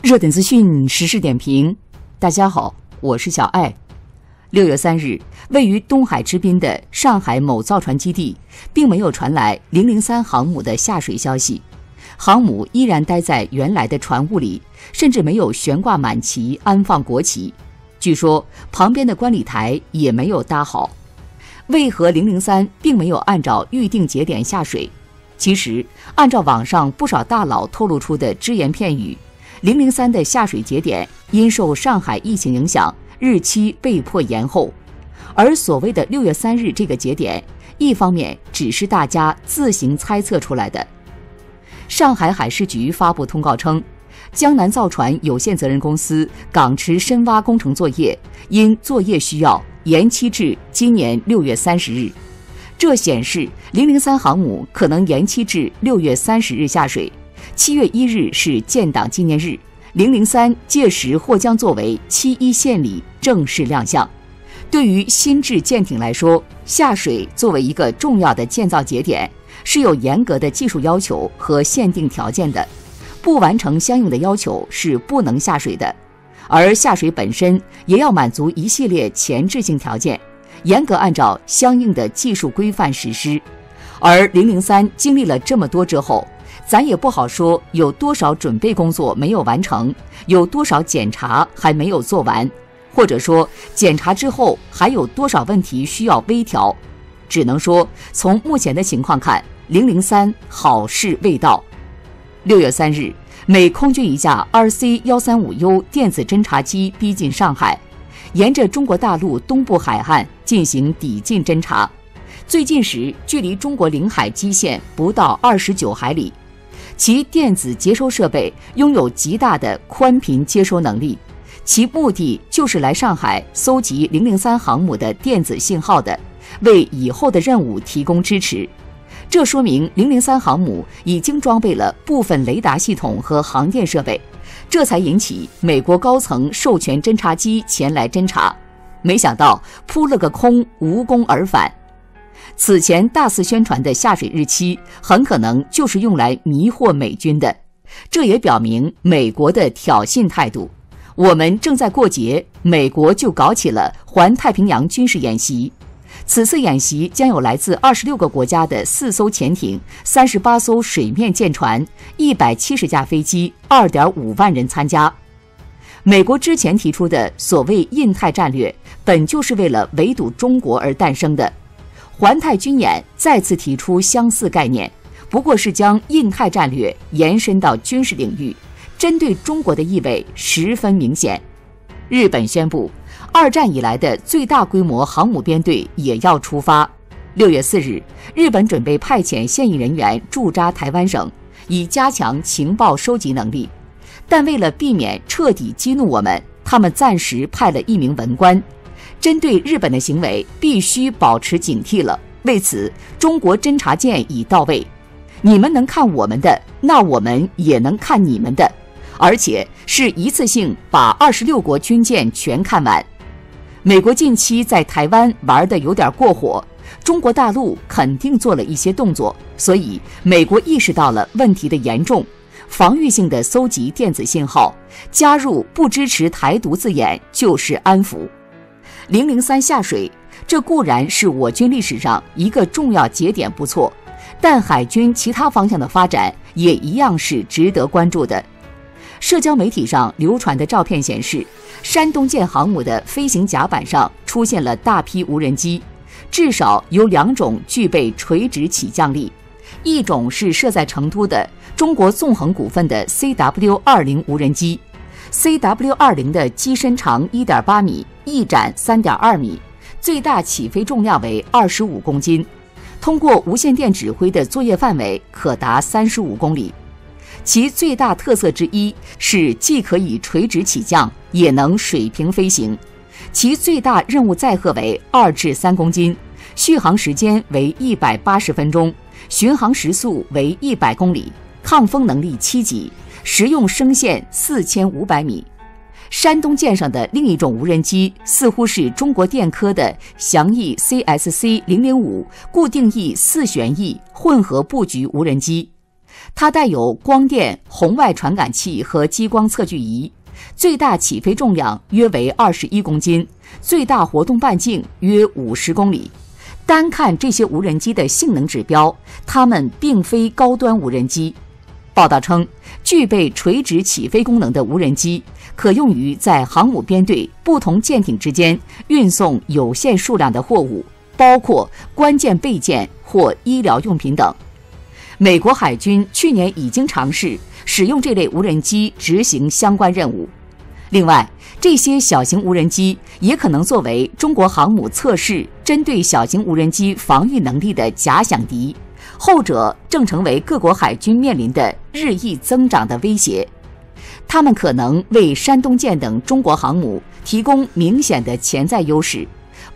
热点资讯时事点评，大家好，我是小艾。六月三日，位于东海之滨的上海某造船基地，并没有传来零零三航母的下水消息，航母依然待在原来的船坞里，甚至没有悬挂满旗、安放国旗。据说旁边的观礼台也没有搭好。为何零零三并没有按照预定节点下水？其实，按照网上不少大佬透露出的只言片语，零零三的下水节点因受上海疫情影响，日期被迫延后。而所谓的六月三日这个节点，一方面只是大家自行猜测出来的。上海海事局发布通告称，江南造船有限责任公司港池深挖工程作业因作业需要。延期至今年六月三十日，这显示零零三航母可能延期至六月三十日下水。七月一日是建党纪念日，零零三届时或将作为七一献礼正式亮相。对于新制舰艇来说，下水作为一个重要的建造节点，是有严格的技术要求和限定条件的，不完成相应的要求是不能下水的。而下水本身也要满足一系列前置性条件，严格按照相应的技术规范实施。而零零三经历了这么多之后，咱也不好说有多少准备工作没有完成，有多少检查还没有做完，或者说检查之后还有多少问题需要微调。只能说从目前的情况看，零零三好事未到。六月三日。美空军一架 RC 幺三五 U 电子侦察机逼近上海，沿着中国大陆东部海岸进行抵近侦察。最近时距离中国领海基线不到二十九海里，其电子接收设备拥有极大的宽频接收能力，其目的就是来上海搜集零零三航母的电子信号的，为以后的任务提供支持。这说明零零三航母已经装备了部分雷达系统和航电设备，这才引起美国高层授权侦察机前来侦察，没想到扑了个空，无功而返。此前大肆宣传的下水日期，很可能就是用来迷惑美军的，这也表明美国的挑衅态度。我们正在过节，美国就搞起了环太平洋军事演习。此次演习将有来自二十六个国家的四艘潜艇、三十八艘水面舰船、一百七十架飞机、二点五万人参加。美国之前提出的所谓印太战略，本就是为了围堵中国而诞生的。环太军演再次提出相似概念，不过是将印太战略延伸到军事领域，针对中国的意味十分明显。日本宣布。二战以来的最大规模航母编队也要出发。六月四日，日本准备派遣现役人员驻扎台湾省，以加强情报收集能力。但为了避免彻底激怒我们，他们暂时派了一名文官。针对日本的行为，必须保持警惕了。为此，中国侦察舰已到位。你们能看我们的，那我们也能看你们的，而且是一次性把二十六国军舰全看完。美国近期在台湾玩的有点过火，中国大陆肯定做了一些动作，所以美国意识到了问题的严重，防御性的搜集电子信号，加入不支持台独字眼就是安抚。零零三下水，这固然是我军历史上一个重要节点，不错，但海军其他方向的发展也一样是值得关注的。社交媒体上流传的照片显示，山东舰航母的飞行甲板上出现了大批无人机，至少有两种具备垂直起降力，一种是设在成都的中国纵横股份的 CW 二零无人机，CW 二零的机身长一点八米，翼展三点二米，最大起飞重量为二十五公斤，通过无线电指挥的作业范围可达三十五公里。其最大特色之一是既可以垂直起降，也能水平飞行。其最大任务载荷为二至三公斤，续航时间为一百八十分钟，巡航时速为一百公里，抗风能力七级，实用升限四千五百米。山东舰上的另一种无人机，似乎是中国电科的翔翼 CSC 零零五固定翼四旋翼混合布局无人机。它带有光电、红外传感器和激光测距仪，最大起飞重量约为二十一公斤，最大活动半径约五十公里。单看这些无人机的性能指标，它们并非高端无人机。报道称，具备垂直起飞功能的无人机可用于在航母编队不同舰艇之间运送有限数量的货物，包括关键备件或医疗用品等。美国海军去年已经尝试使用这类无人机执行相关任务。另外，这些小型无人机也可能作为中国航母测试针对小型无人机防御能力的假想敌，后者正成为各国海军面临的日益增长的威胁。它们可能为山东舰等中国航母提供明显的潜在优势，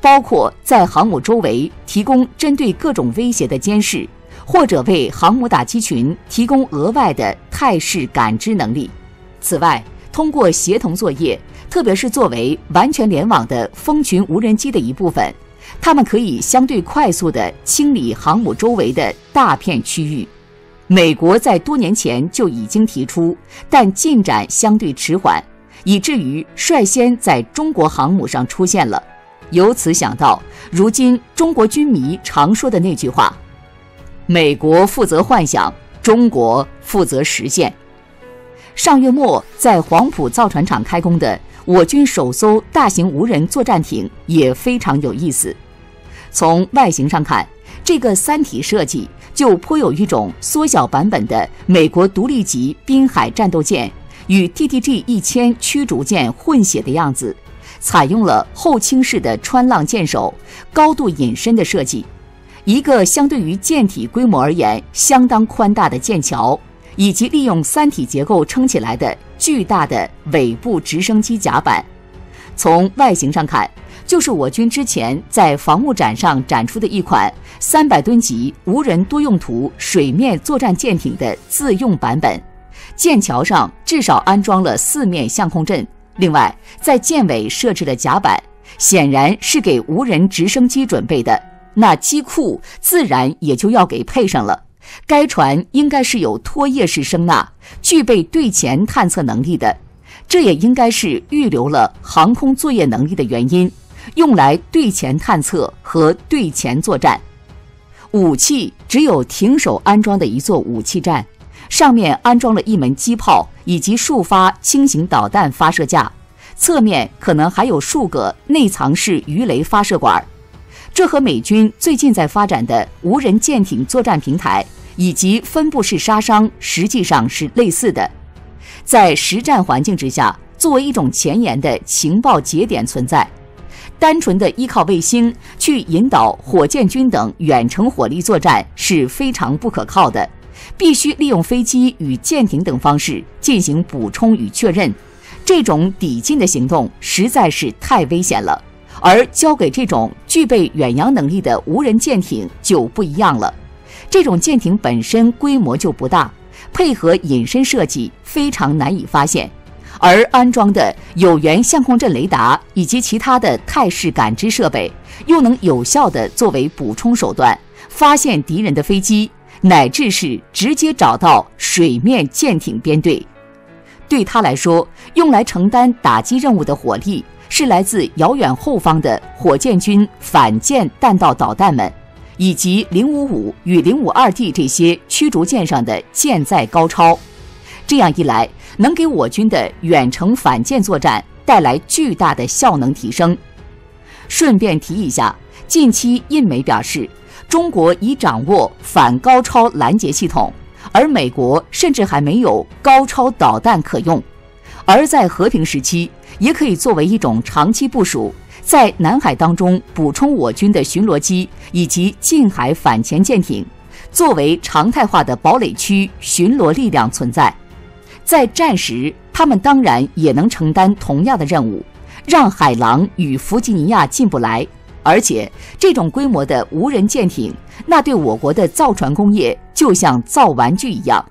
包括在航母周围提供针对各种威胁的监视，或者为航母打击群提供额外的态势感知能力。此外，通过协同作业，特别是作为完全联网的蜂群无人机的一部分，它们可以相对快速地清理航母周围的大片区域。美国在多年前就已经提出，但进展相对迟缓，以至于率先在中国航母上出现了。由此想到，如今中国军迷常说的那句话：“美国负责幻想，中国负责实现。”上月末在黄埔造船厂开工的我军首艘大型无人作战艇也非常有意思。从外形上看，这个三体设计就颇有一种缩小版本的美国独立级滨海战斗舰与 DDG 一千驱逐舰混血的样子，采用了后倾式的穿浪舰首、高度隐身的设计，一个相对于舰体规模而言相当宽大的舰桥。以及利用三体结构撑起来的巨大的尾部直升机甲板，从外形上看，就是我军之前在防务展上展出的一款三百吨级无人多用途水面作战舰艇的自用版本。舰桥上至少安装了四面相控阵，另外在舰尾设置了甲板，显然是给无人直升机准备的。那机库自然也就要给配上了。该船应该是有拖曳式声纳，具备对潜探测能力的，这也应该是预留了航空作业能力的原因，用来对潜探测和对潜作战。武器只有停手安装的一座武器站，上面安装了一门机炮以及数发轻型导弹发射架，侧面可能还有数个内藏式鱼雷发射管。这和美军最近在发展的无人舰艇作战平台以及分布式杀伤实际上是类似的，在实战环境之下，作为一种前沿的情报节点存在。单纯的依靠卫星去引导火箭军等远程火力作战是非常不可靠的，必须利用飞机与舰艇等方式进行补充与确认。这种抵近的行动实在是太危险了。而交给这种具备远洋能力的无人舰艇就不一样了。这种舰艇本身规模就不大，配合隐身设计非常难以发现，而安装的有源相控阵雷达以及其他的态势感知设备，又能有效地作为补充手段，发现敌人的飞机，乃至是直接找到水面舰艇编队。对他来说，用来承担打击任务的火力。是来自遥远后方的火箭军反舰弹道导弹们，以及零五五与零五二 D 这些驱逐舰上的舰载高超。这样一来，能给我军的远程反舰作战带来巨大的效能提升。顺便提一下，近期印美表示，中国已掌握反高超拦截系统，而美国甚至还没有高超导弹可用。而在和平时期，也可以作为一种长期部署，在南海当中补充我军的巡逻机以及近海反潜舰艇，作为常态化的堡垒区巡逻力量存在。在战时，他们当然也能承担同样的任务，让海狼与弗吉尼亚进不来。而且，这种规模的无人舰艇，那对我国的造船工业就像造玩具一样。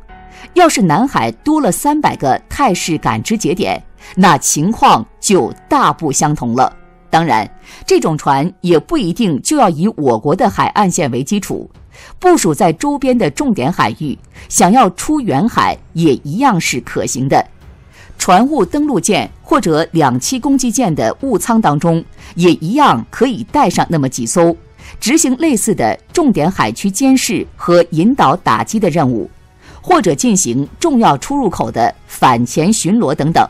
要是南海多了三百个态势感知节点，那情况就大不相同了。当然，这种船也不一定就要以我国的海岸线为基础，部署在周边的重点海域，想要出远海也一样是可行的。船坞登陆舰或者两栖攻击舰的坞舱当中，也一样可以带上那么几艘，执行类似的重点海区监视和引导打击的任务，或者进行重要出入口的反潜巡逻等等。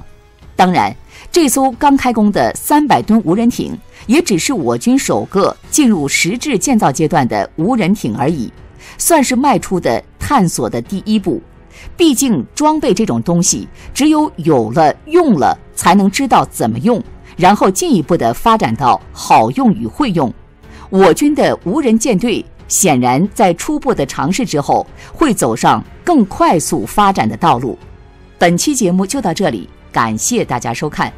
当然，这艘刚开工的三百吨无人艇，也只是我军首个进入实质建造阶段的无人艇而已，算是迈出的探索的第一步。毕竟，装备这种东西，只有有了用了，才能知道怎么用，然后进一步的发展到好用与会用。我军的无人舰队显然在初步的尝试之后，会走上更快速发展的道路。本期节目就到这里，感谢大家收看。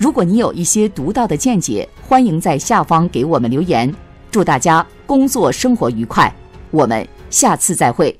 如果你有一些独到的见解，欢迎在下方给我们留言。祝大家工作生活愉快，我们下次再会。